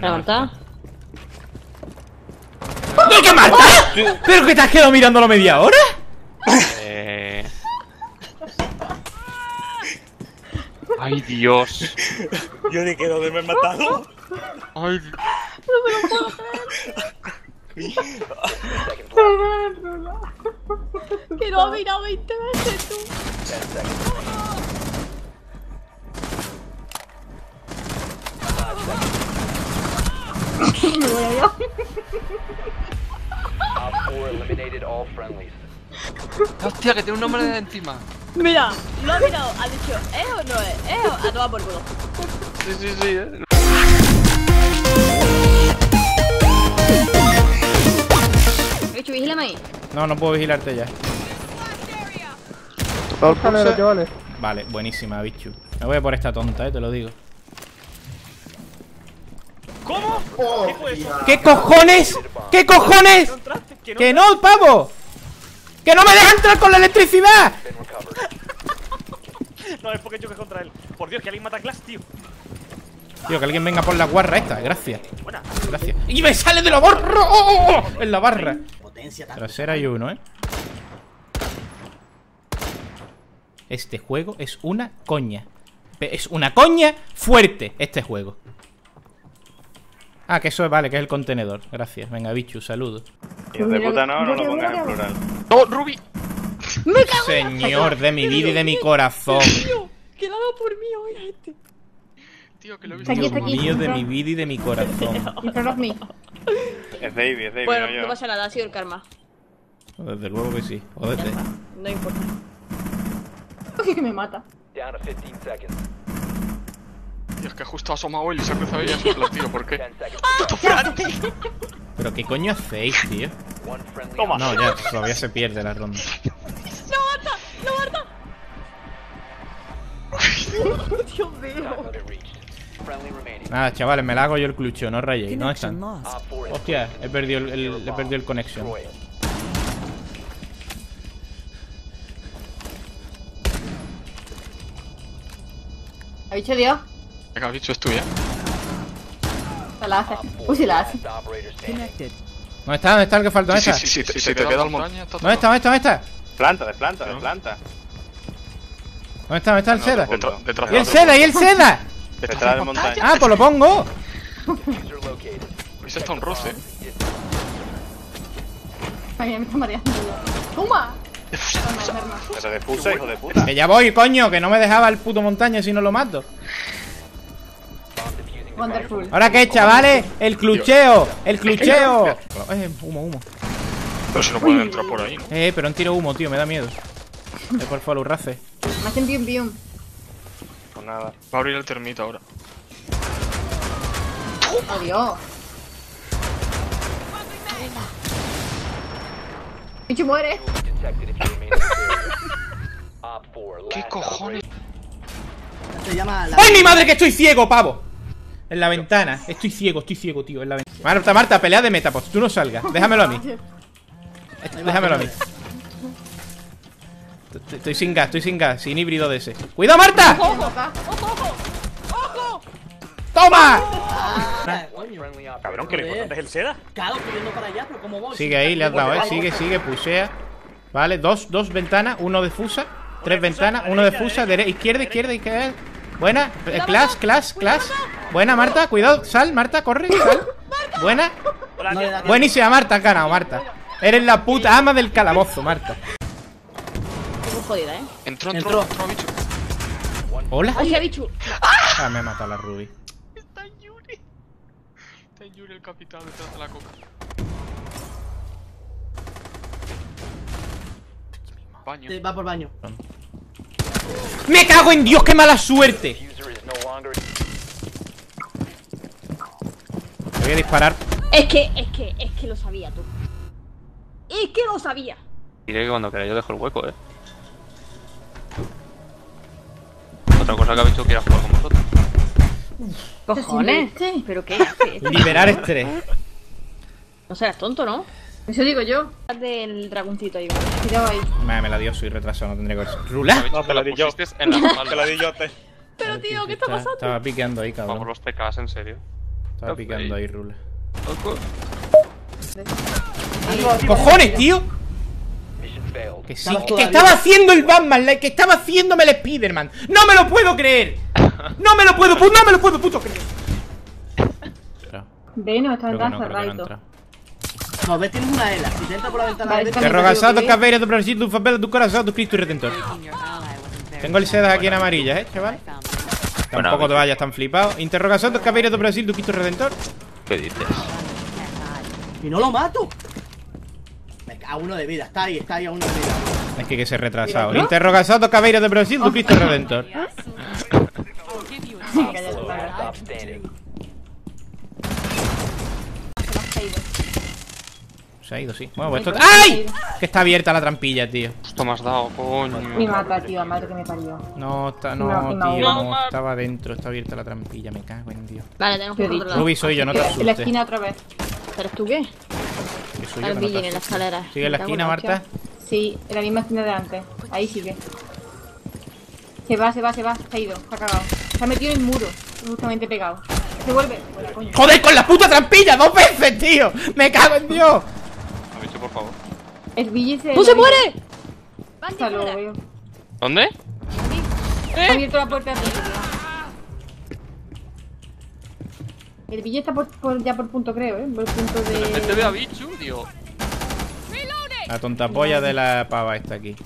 Bueno, Levanta. ¿Y qué Marta? ¿Pero que te has quedado mirándolo media hora? Eh... Ay, Dios. Yo ni quiero haberme matado. Ay, Que lo ha mirado 20 veces tú. Hostia, que tiene un nombre de encima. Mira, lo ha mirado, ha dicho, ¿es o no es? ¿Es o a tomar por culo? Sí, sí, sí. eh. Bicho, vigílame ahí. No, no puedo vigilarte ya. Vale, buenísima, bichu. Me voy a por esta tonta, eh, te lo digo. ¿Cómo? ¿Qué cojones? ¿Qué cojones? ¿Que no? ¡Que no, pavo! ¡Que no me deja entrar con la electricidad! No, es porque choqué contra él. Por Dios, que alguien mata a Glass, tío. Tío, que alguien venga por la guarra esta. Gracias. Buena. Gracias. ¡Y me sale de la barra! ¡Oh, oh, oh! En la barra. Trasera hay uno, ¿eh? Este juego es una coña. Es una coña fuerte este juego. Ah, que eso es, vale, que es el contenedor. Gracias. Venga, bichu, saludos. Hijo de puta, no, no lo pongas en plural. ¡No, Ruby! Señor de mi vida y de mi corazón. Que lo por mí hoy este. Tío, que lo he visto. Aquí. Mío de mi vida y de mi corazón. Me. Es David, es David, Bueno, no no pasa nada, ha sido el karma. Desde luego que sí. Jódete. no importa. que me mata. Tío, es que justo ha asomado él y se ha cruzado ella sola, tío. ¿Por qué? Pero qué coño hacéis, tío. Toma. No, ya todavía se pierde la ronda. ¡No, Marta! ¡No, Marta! Dios mío. Nada, chavales, me la hago yo el clucho, no rayéis, no están. Hostia, he perdido el, el- he perdido el connection. ¿Ha dicho Dios? Venga, bicho, es tuya. Se la hace. Uy, si la hace. ¿Dónde está? ¿Dónde está el que falta? ¿Dónde Sí, está? sí, sí, sí, si te queda el montaña, está ¿Dónde está? ¿Dónde está? ¿Dónde está? Planta, desplanta, desplanta. ¿Dónde está? ¿Dónde está el seda? Detrás, detrás ¿Y el seda? ¿Y el seda? Detrás de montaña. Ah, pues lo pongo. Ese está un roce. Ay, me está mareando. ¡Toma! Pero de puta, hijo de puta. Que ya voy, coño, que no me dejaba el puto montaña si no lo mato. Wonderful. ¿Ahora qué, chavales? El clucheo, el clucheo. Eh, humo, humo. Pero si no pueden entrar por ahí, ¿no? Eh, pero han tirado humo, tío, me da miedo. Eh, por favor, race. Me hacen bium bium. Pues nada. Va a abrir el termita ahora. Oh, Dios. Muere. ¿Qué cojones? ¡Ay, mi madre, que estoy ciego, pavo! En la ventana. Estoy ciego, estoy ciego, tío. En la ventana. Marta, Marta, pelea de meta, pues tú no salgas. Déjamelo a mí. Déjamelo a mí. Estoy- sin gas, estoy sin gas, sin híbrido de ese. ¡Cuidado, Marta! ¡Toma! Cabrón, que lo importante es el seda. Claro, estoy yendo para allá, pero ¿cómo voy? Sigue ahí, le has dado, eh. Sigue, sigue, pushea. Vale, dos, dos ventanas, uno de fusa. Tres ventanas, uno de fusa, dere- izquierda, izquierda, izquierda. Buena, eh, clash, clash, clash. Buena, Marta, cuidado, sal, Marta, corre, sal. Buena. No. Buenísima, Marta, has ganado, Marta. Eres la puta ama del calabozo, Marta. Estoy muy jodida, ¿eh? Entró, entró, Entró. entró, bicho. Hola. ¡Ay, ha dicho! Ah, me ha matado la Ruby. Está Yuri. Está Yuri el capitán detrás de la coca. Baño. Va por baño. ¡Me cago en Dios, qué mala suerte! Voy a disparar. Es que, es que, es que lo sabía tú. Es que lo sabía. Diré que cuando quiera yo dejo el hueco, eh. Otra cosa que ha visto que quiera jugar con vosotros. Cojones. ¿Pero qué haces? Liberar estrés. No serás tonto, ¿no? Eso digo yo. Del dragoncito ahí. Cuidado ahí. Me, me la dio, soy retrasado, no tendría que. ¿Rula? No, te la lo di yo. la. Te lo di yo, te. Pero tío, ¿qué está pasando? Estaba piqueando ahí, Vamos cabrón. los PKs, en serio. Estaba picando ahí, Rula. ¡Cojones, tío! Que sí, que estaba haciendo el Batman, que estaba haciéndome el Spiderman. ¡No me lo puedo creer! ¡No me lo puedo, pu- no me lo puedo puto creer! Ve, no, Creo que ventana no, que ves, tienes una ELA. Si te entra por la ventana Vale, está dentro- bien. Interrogasato, ¿Qué? Caveira, tu Brasil, tu favela, tu corazón, tu Cristo y Redentor. Tengo el sedas aquí en amarillas, eh, chaval. Tampoco Bueno, te vayas tan flipado. Interrogasato, Caveira, tu Brasil, tu Cristo y Redentor. ¿Qué dices? Y no lo mato. Me cago uno de vida. Está ahí, está ahí a uno de vida. Es que que ser retrasado. Interrogasato, Caveira, de Brasil, tu Cristo y Redentor. Se ha ido, sí. Bueno, pues esto... ¡Ay! Que está abierta la trampilla, tío. Esto me has dado, Me coño. mata, tío, madre que me parió. No, está, No, no, no, tío, no. no, estaba dentro, está abierta la trampilla, me cago en Dios. Vale, tenemos que controlar. Ruby soy yo, no te En la asustes. esquina otra vez. ¿Pero tú qué? Que soy yo, no te Billy en la asustes. escalera. Sigue en la Me esquina, Marta. Sí, en la misma esquina de antes. Ahí sigue. Se va, se va, se va. Se ha ido, se ha cagado. Se ha metido en el muro, justamente pegado. Se vuelve. Coño. ¡Joder, con la puta trampilla! ¡Dos veces, tío! ¡Me cago en Dios! Me dicho, por favor. El Billy se. ¡Tú se muere! Hasta luego. ¿Dónde? Ha abierto la puerta de. El Billy está por, por- ya por punto, creo, ¿eh? Por punto De repente de. veo a Bichu, tío. La tonta polla de la pava está aquí.